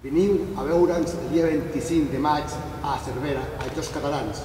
Veniu a veure'ns el dia 25 de maig a Cervera, a tots Catalans.